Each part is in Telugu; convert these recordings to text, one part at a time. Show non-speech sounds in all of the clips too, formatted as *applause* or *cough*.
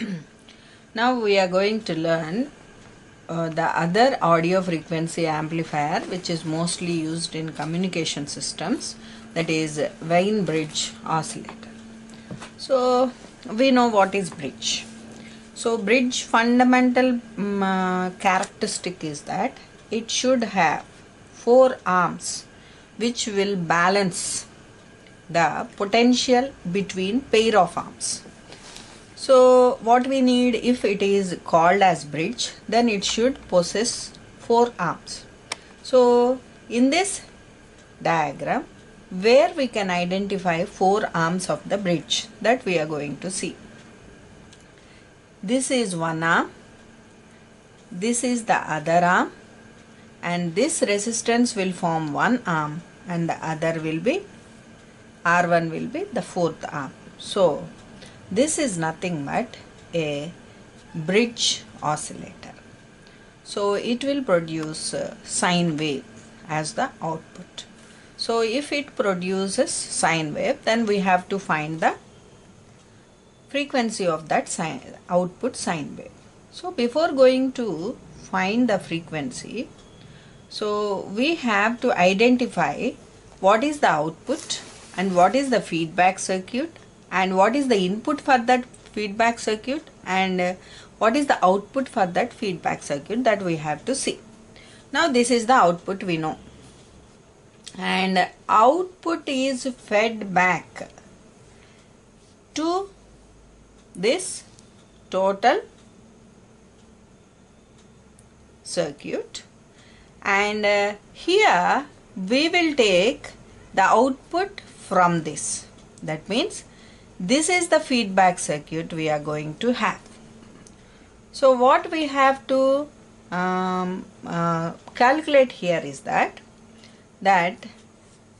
*clears throat* now we are going to learn uh, the other audio frequency amplifier which is mostly used in communication systems that is Wien bridge oscillator. So we know what is bridge. So bridge fundamental um, uh, characteristic is that it should have four arms which will balance the potential between pair of arms. So what we need if it is called as bridge then it should possess four arms. So in this diagram where we can identify four arms of the bridge that we are going to see. This is one arm, this is the other arm and this resistance will form one arm and the other will be R1 will be the fourth arm. So this is nothing but a bridge oscillator. So it will produce uh, sine wave as the output. So if it produces sine wave then we have to find the frequency of that sine, output sine wave. So before going to find the frequency so we have to identify what is the output and what is the feedback circuit and what is the input for that feedback circuit? And uh, what is the output for that feedback circuit that we have to see. Now this is the output we know. And output is fed back to this total circuit. And uh, here we will take the output from this. That means this is the feedback circuit we are going to have. So what we have to um, uh, calculate here is that that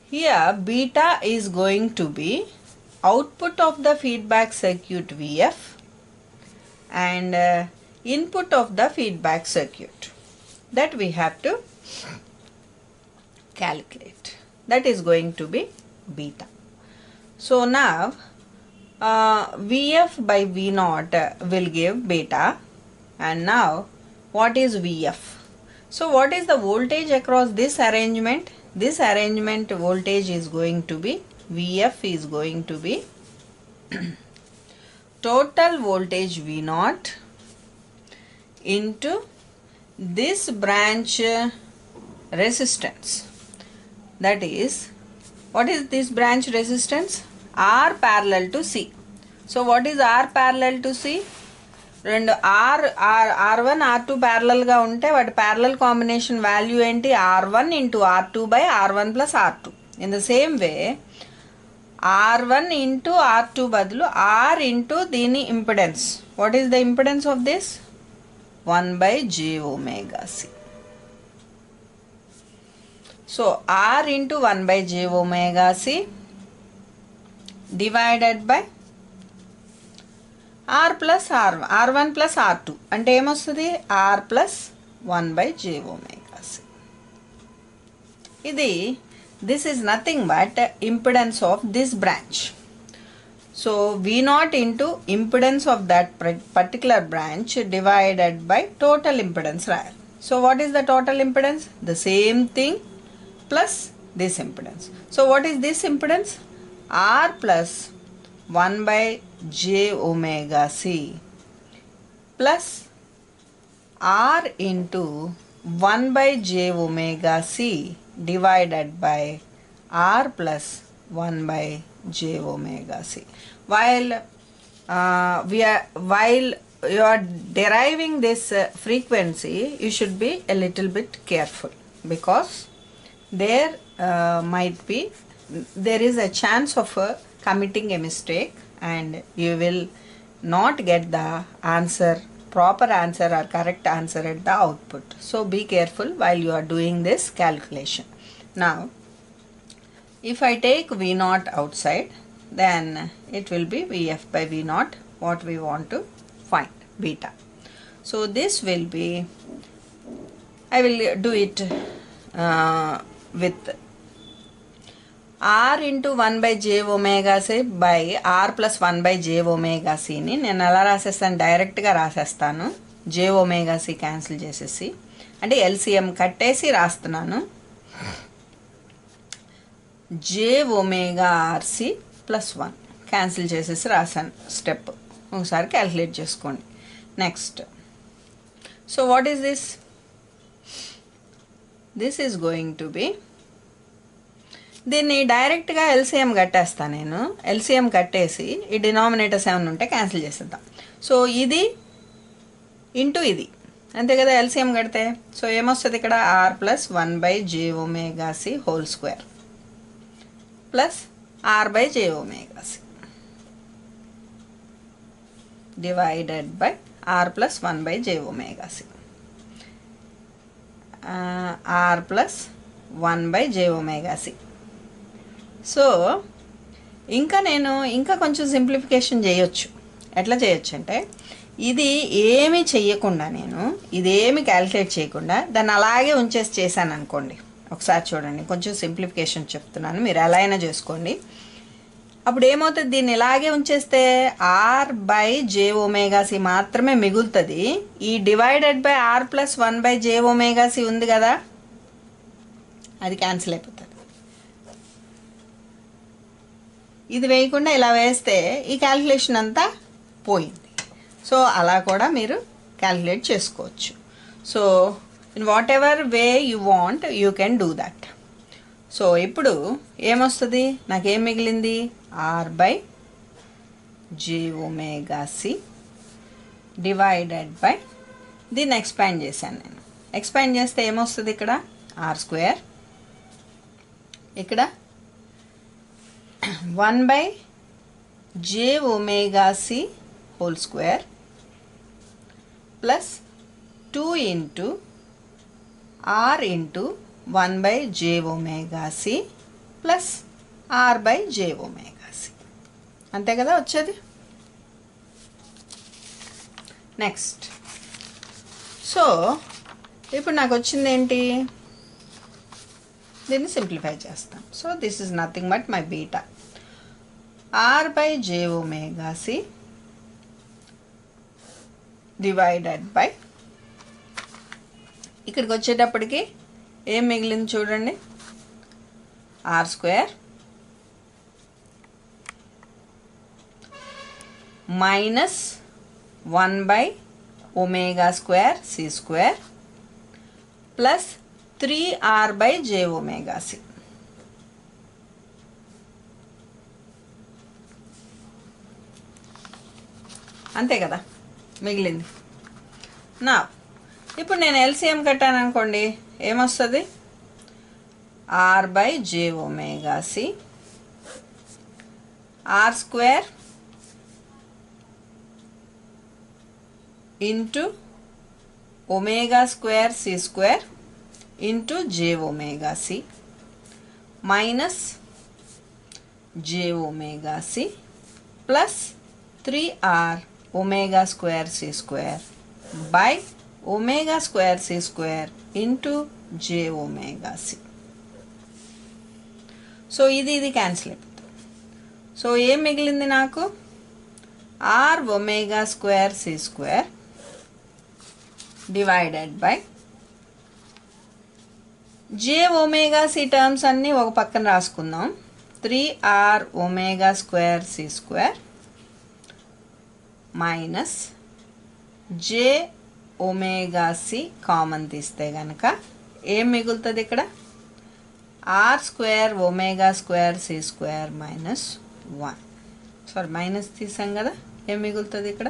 here beta is going to be output of the feedback circuit VF and uh, input of the feedback circuit that we have to calculate. That is going to be beta. So now uh, vf by v naught will give beta. And now what is vf so what is the voltage across this arrangement? This arrangement voltage is going to be vf is going to be *clears throat* total voltage v naught into this branch resistance. That is what is this branch resistance R parallel to C so what is R parallel to C రెండు R R R one R two ప్యారలల్గా ఉంటే వాటి ప్యారలల్ కాంబినేషన్ వాల్యూ ఏంటి? R one into R two by R one plus R two in the same way R one into R two బదులు ఆర్ ఇంటూ దీని impedance what is the impedance of this one by J omega C so R into one by J omega C divided by R plus R R one plus R two అంటే ఏమొస్తుంది? R plus one by J omega C ఇది this is nothing but impedance of this branch so we not into impedance of that particular branch divided by total impedance రాయాలి so what is the total impedance the same thing plus this impedance. So what is this impedance? R plus 1 by j omega c plus R into 1 by j omega c divided by R plus 1 by j omega c. While uh, we are while you are deriving this uh, frequency, you should be a little bit careful because there uh, might be there is a chance of uh, committing a mistake and you will not get the answer proper answer or correct answer at the output. So be careful while you are doing this calculation. Now if i take v naught outside then it will be vf by v naught what we want to find beta. So this will be i will do it uh, with R into one by J omega C by R plus one by J omega సిని నేను ఎలా రాసేస్తాను? డైరెక్ట్గా రాసేస్తాను. జే ఒమేగా సి క్యాన్సిల్ చేసేసి. అంటే ఎల్సిఎం కట్టేసి రాస్తున్నాను. J omega RC plus one cancel చేసేసి రాశాను. స్టెప్ ఒకసారి క్యాల్కులేట్ చేసుకోండి. Next so what is this this is going to be దీన్ని డైరెక్ట్గా ఎల్సిఎం కట్టేస్తాను నేను. ఎల్సిఎం కట్టేసి ఈ డినామినేటర్స్ ఏమైనా ఉంటే క్యాన్సిల్ చేసేద్దాం. సో ఇది ఇంటూ ఇది. అంతే కదా ఎల్సిఎం కడితే? సో ఏమొస్తుంది ఇక్కడ? R plus one by J omega C whole square plus R by J omega C divided by R plus one by J omega C R plus one by J omega C so ఇంకా నేను ఇంకా కొంచెం సింప్లిఫికేషన్ చేయొచ్చు. ఎట్లా చేయొచ్చు అంటే ఇది ఏమి చెయ్యకుండా నేను ఇదేమి క్యాలిక్యులేట్ చేయకుండా దాన్ని అలాగే ఉంచేసి చేశాను అనుకోండి. ఒకసారి చూడండి కొంచెం సింప్లిఫికేషన్ చెప్తున్నాను మీరు ఎలా అయినా చేసుకోండి. అప్పుడు ఏమవుతుంది దీన్ని ఇలాగే ఉంచేస్తే ఆర్ బై జే ఒమేగాసి మాత్రమే మిగులుతుంది. ఈ divided by R plus one by J omega C ఉంది కదా? అది క్యాన్సిల్ అయిపోతుంది. ఇది వేయకుండా ఇలా వేస్తే ఈ క్యాల్కులేషన్ అంతా పోయింది. సో అలా కూడా మీరు క్యాల్కులేట్ చేసుకోవచ్చు. So in whatever way you want you can do that so ఇప్పుడు ఏమొస్తుంది? నాకేం మిగిలింది? R by J omega C divided by దీన్ని ఎక్స్పాండ్ చేశాను నేను. ఎక్స్పాండ్ చేస్తే ఏమొస్తుంది ఇక్కడ? ఆర్ స్క్వేర్ ఇక్కడ one by J omega C whole square plus two into R into one by J omega C plus R by J omega C అంతే కదా వచ్చేది? నెక్స్ట్ సో ఇప్పుడు నాకు వచ్చింది ఏంటి? దీన్ని సింప్లిఫై చేస్తాం. So this is nothing but my beta R by J omega C divided by ఇక్కడికి వచ్చేటప్పటికి ఏం మిగిలింది చూడండి. R square minus one by omega square C square plus three R by J omega C అంతే కదా? మిగిలింది. నా ఇప్పుడు నేను ఎల్సిఎం కట్టాను అనుకోండి ఏమొస్తుంది? R by J omega C. R square into omega square C square into J omega C minus J omega C plus three R omega square C square by omega square C square into J omega C so ఇది ఇది క్యాన్సిల్ అయిపోతుంది. సో ఏం మిగిలింది నాకు? R omega square C square divided by J omega C terms అన్నీ ఒక పక్కన రాసుకుందాం. Three R omega square C square minus J omega C common తీస్తే కనుక ఏం మిగులుతుంది ఇక్కడ? R square omega square C square minus one sorry minus తీసాం కదా? ఏం మిగులుతుంది ఇక్కడ?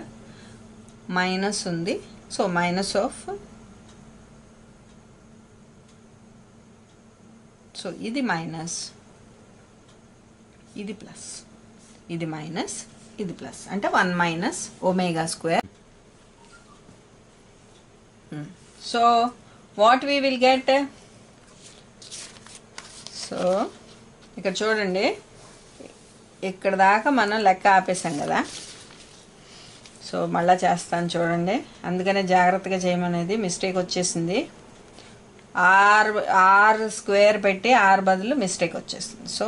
మైనస్ ఉంది. సో మైనస్ ఆఫ్ సో ఇది మైనస్ ఇది ప్లస్ ఇది మైనస్ ఇది ప్లస్ అంటే one minus omega square so what we will get so ఇక్కడ చూడండి. ఇక్కడ దాకా మనం లెక్క ఆపేసాం కదా. సో మళ్ళా చేస్తాను చూడండి. అందుకనే జాగ్రత్తగా చేయమనేది మిస్టేక్ వచ్చేసింది. ఆర్ ఆర్ స్క్వేర్ పెట్టి ఆర్ బదులు మిస్టేక్ వచ్చేస్తుంది so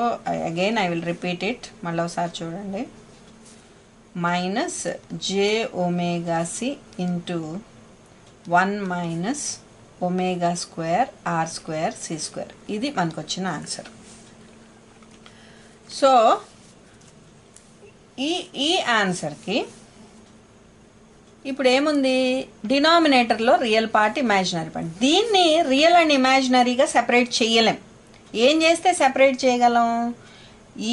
again I will repeat it మళ్ళీ ఒకసారి చూడండి. Minus J omega C into one minus omega square R square C square ఇది మనకు వచ్చిన ఆన్సర్ సో ఈ ఈ ఆన్సర్కి ఇప్పుడు ఏముంది డినామినేటర్లో రియల్ పార్ట్ ఇమాజినరీ పార్ట్ దీన్ని రియల్ అండ్ ఇమాజినరీగా సెపరేట్ చేయలేం. ఏం చేస్తే సెపరేట్ చేయగలం?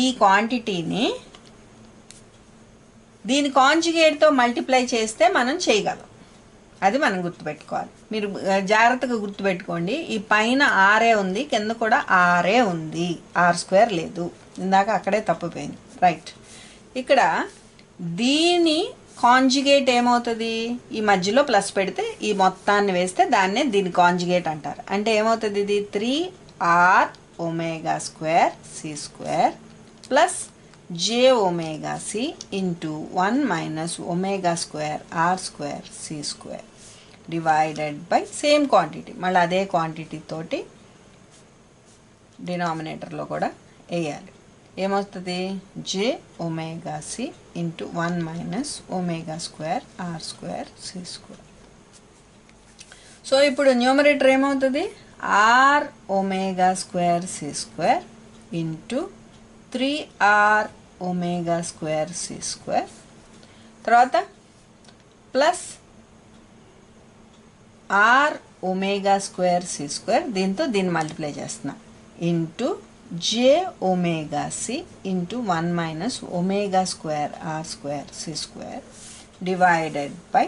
ఈ క్వాంటిటీని దీని కాంజుగేట్తో మల్టిప్లై చేస్తే మనం చేయగలం. అది మనం గుర్తుపెట్టుకోవాలి. మీరు జాగ్రత్తగా గుర్తుపెట్టుకోండి. ఈ పైన ఆరే ఉంది కింద కూడా ఆరే ఉంది. ఆర్ స్క్వేర్ లేదు. ఇందాక అక్కడే తప్పిపోయింది. రైట్ ఇక్కడ దీని కాంజుగేట్ ఏమవుతుంది? ఈ మధ్యలో ప్లస్ పెడితే ఈ మొత్తాన్ని వేస్తే దాన్నే దీని కాంజుగేట్ అంటారు. అంటే ఏమవుతుంది ఇది? Three R omega square C square plus j omega C into one minus omega square R square C square divided by same quantity మళ్ళీ అదే క్వాంటిటీ తోటి డినామినేటర్లో కూడా వేయాలి. ఏమవుతుంది j omega C into one minus omega square R square C square so ఇప్పుడు న్యూమరేటర్ ఏమవుతుంది? R omega square C square into three R omega square C square తర్వాత plus R omega square C square దీంతో దీన్ని మల్టిప్లై చేస్తున్నా. Into j omega C into one minus omega square R square C square divided by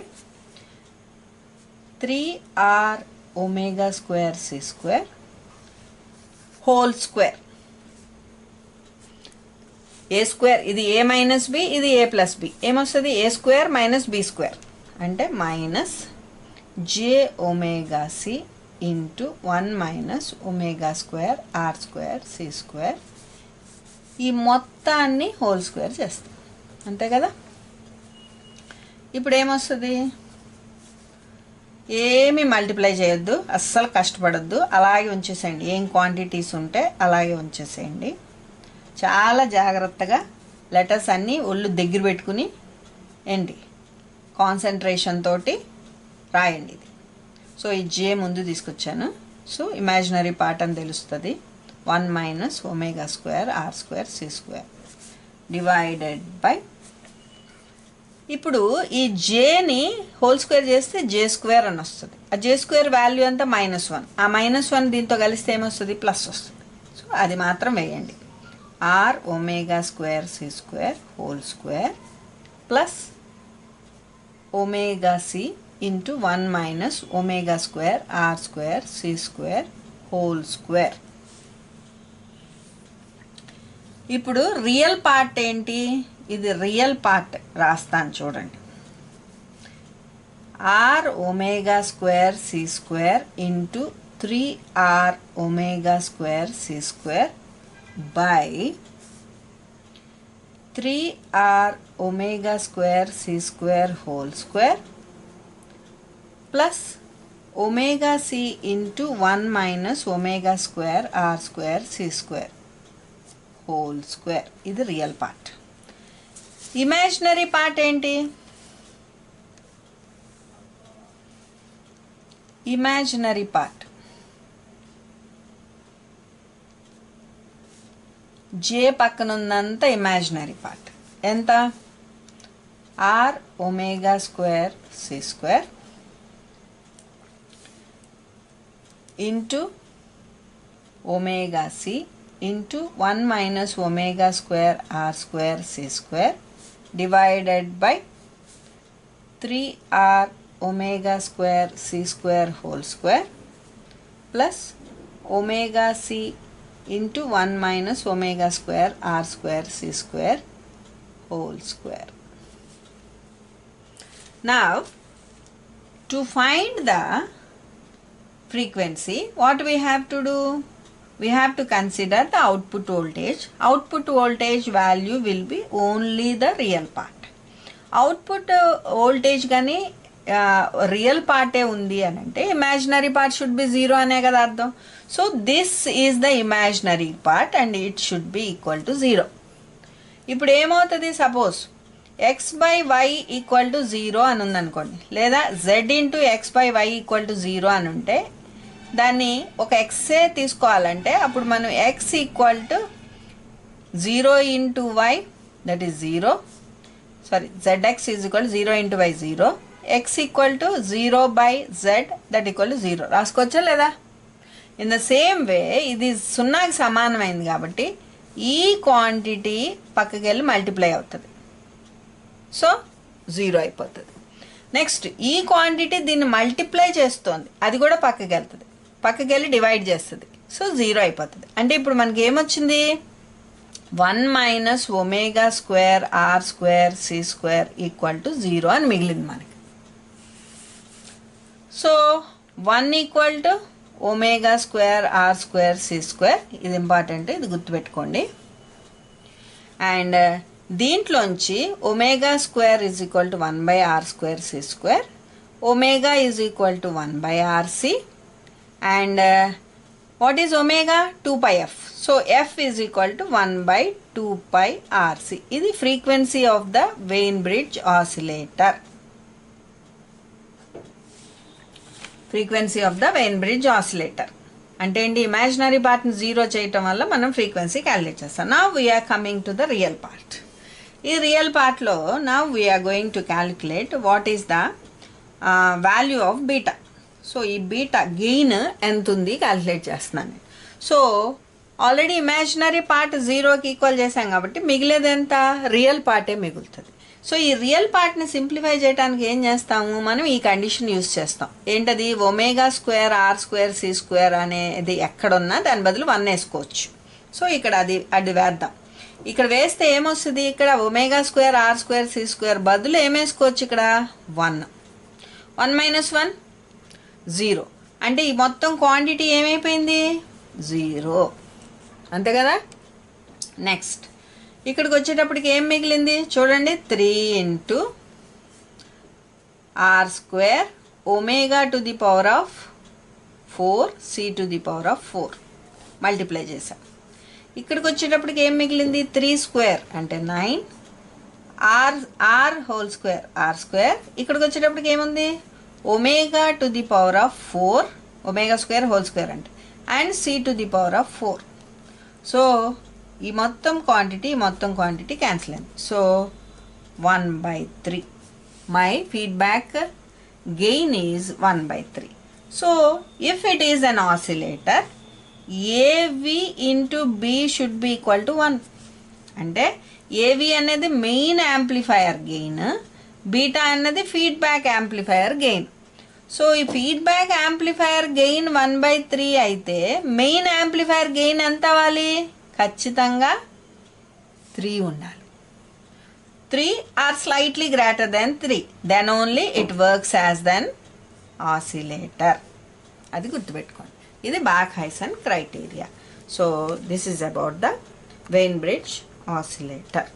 three R omega square C square whole square A square ఇది ఏ మైనస్ బి ఇది ఏ ప్లస్ బి. ఏమొస్తుంది? A square minus B square. అంటే minus j omega C into one minus omega square R square C square. ఈ మొత్తాన్ని హోల్ స్క్వేర్ చేస్తాం. అంతే కదా? ఇప్పుడు ఏమొస్తుంది? ఏమి మల్టిప్లై చేయొద్దు అస్సలు కష్టపడద్దు. అలాగే ఉంచేసేయండి. ఏం క్వాంటిటీస్ ఉంటే అలాగే ఉంచేసేయండి. చాలా జాగ్రత్తగా లెటర్స్ అన్నీ ఒళ్ళు దగ్గర పెట్టుకుని ఏంటి? కాన్సన్ట్రేషన్ తోటి రాయండి ఇది. సో ఈ జే ముందు తీసుకొచ్చాను. సో ఇమాజినరీ పార్ట్ అని తెలుస్తుంది. One minus omega square R square C square. Divided by ఇప్పుడు ఈ జేని హోల్ స్క్వేర్ చేస్తే జే స్క్వేర్ అని వస్తుంది. ఆ జే స్క్వేర్ వాల్యూ అంతా మైనస్ వన్. ఆ మైనస్ వన్ దీంతో కలిస్తే ఏమొస్తుంది? ప్లస్ వస్తుంది. సో అది మాత్రం వేయండి. R omega square C square whole square plus omega C into one minus omega square R square C square whole square ఇప్పుడు రియల్ పార్ట్ ఏంటి? ఇది రియల్ పార్ట్ రాస్తాను చూడండి. R omega square C square into three R omega square C square by three R omega square C square whole square plus omega C into one minus omega square R square C square whole square ఇది రియల్ పార్ట్ ఇమాజినరీ పార్ట్ ఏంటి? ఇమాజినరీ పార్ట్ జే పక్కన ఉందంతా ఇమాజినరీ పార్ట్ ఎంత? R omega square C square into omega C into one minus omega square R square C square divided by three R omega square C square whole square plus omega C into 1 minus omega square r square c square whole square. Now to find the frequency what we have to do? We have to consider the output voltage. Output voltage value will be only the real part. Output uh, voltage gani real పార్టే ఉంది అని అంటే imaginary part should be zero అనే కదా అర్థం. So this is the imaginary part and it should be equal to zero ఇప్పుడు ఏమవుతుంది suppose X by Y equal to zero అని ఉందనుకోండి. లేదా Z into X by Y equal to zero అని ఉంటే దాన్ని ఒక ఎక్సే తీసుకోవాలంటే అప్పుడు మనం X equal to zero into Y that is zero sorry Z X is equal zero into Y zero X equal to zero by Z that equal to zero రాసుకోవచ్చా లేదా? ఇన్ ద సేమ్ వే ఇది సున్నాకి సమానమైంది కాబట్టి ఈ క్వాంటిటీ పక్కకి వెళ్ళి మల్టిప్లై అవుతుంది. సో జీరో అయిపోతుంది. నెక్స్ట్ ఈ క్వాంటిటీ దీన్ని మల్టిప్లై చేస్తోంది. అది కూడా పక్కకి వెళ్తుంది. పక్కకి వెళ్ళి డివైడ్ చేస్తుంది. సో జీరో అయిపోతుంది. అంటే ఇప్పుడు మనకి ఏమొచ్చింది? One minus omega square R square C square equal to zero అని మిగిలింది మనకి. So one equal to omega square R square C square ఇది ఇంపార్టెంట్ ఇది గుర్తుపెట్టుకోండి. అండ్ దీంట్లోంచి omega square is equal to one by R square C square omega is equal to one by RC and what is omega two pi F so F is equal to one by two pi RC ఇది frequency of the Wien bridge oscillator frequency of the Wien bridge oscillator అంటే ఏంటి? ఇమాజినరీ పార్ట్ని జీరో చేయటం వల్ల మనం ఫ్రీక్వెన్సీ క్యాలిక్యులేట్ చేస్తాం. Now we're coming to the real part ఈ రియల్ పార్ట్లో now we're going to calculate what is the value of beta so ఈ బీటా గెయిన్ ఎంత ఉంది క్యాలిక్యులేట్ చేస్తున్నాను సో ఆల్రెడీ ఇమాజినరీ పార్ట్ జీరోకి ఈక్వల్ చేశాం కాబట్టి మిగిలేది ఎంత? రియల్ పార్టే మిగులుతుంది. సో ఈ రియల్ పార్ట్ని సింప్లిఫై చేయడానికి ఏం చేస్తాము? మనం ఈ కండిషన్ యూస్ చేస్తాం. ఏంటది? Omega square R square C square అనేది ఎక్కడున్నా దాని బదులు వన్ వేసుకోవచ్చు. సో ఇక్కడ అది అది వేద్దాం. ఇక్కడ వేస్తే ఏమొస్తుంది? ఇక్కడ omega square R square C square బదులు ఏం వేసుకోవచ్చు ఇక్కడ? One. One minus one? Zero. అంటే ఈ మొత్తం క్వాంటిటీ ఏమైపోయింది? జీరో. అంతే కదా? నెక్స్ట్. ఇక్కడికి వచ్చేటప్పటికి ఏం మిగిలింది? చూడండి three into R square omega to the power of four C to the power of four multiply చేసాం ఇక్కడికి వచ్చేటప్పటికి ఏం మిగిలింది? త్రీ స్క్వేర్ అంటే nine R R whole square R square ఇక్కడికి వచ్చేటప్పటికి ఏముంది? Omega to the power of four omega square whole square అంటే. And C to the power of four so ఈ మొత్తం క్వాంటిటీ మొత్తం క్వాంటిటీ క్యాన్సిల్ అయింది. So one by three my feedback gain is one by three so if it is an oscillator AV into B should be equal to one అంటే ఏవి అనేది మెయిన్ యాంప్లిఫైయర్ గెయిన్ బీటా అన్నది ఫీడ్బ్యాక్ యాంప్లిఫైయర్ గెయిన్ సో ఈ feedback amplifier gain one by three అయితే మెయిన్ యాంప్లిఫైయర్ గెయిన్ ఎంత అవ్వాలి? ఖచ్చితంగా త్రీ ఉండాలి. Three or slightly greater than three then only it works as then oscillator అది గుర్తుపెట్టుకోండి. ఇది Barkhausen criteria. So this is about the Wien bridge oscillator